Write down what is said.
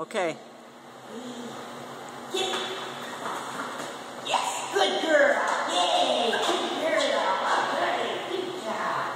Okay. Yes, good girl.